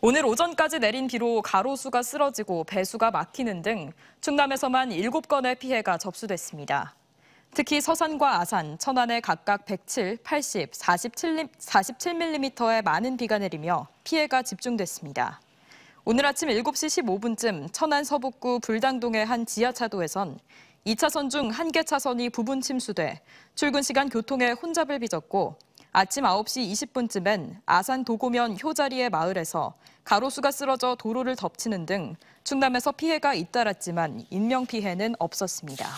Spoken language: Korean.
오늘 오전까지 내린 비로 가로수가 쓰러지고 배수가 막히는 등 충남에서만 7건의 피해가 접수됐습니다. 특히 서산과 아산, 천안에 각각 107, 80, 47, 47mm의 많은 비가 내리며 피해가 집중됐습니다. 오늘 아침 7시 15분쯤 천안 서북구 불당동의 한 지하차도에선 2차선 중 한 개 차선이 부분 침수돼 출근 시간 교통에 혼잡을 빚었고 아침 9시 20분쯤엔 아산 도고면 효자리의 마을에서 가로수가 쓰러져 도로를 덮치는 등 충남에서 피해가 잇따랐지만 인명피해는 없었습니다.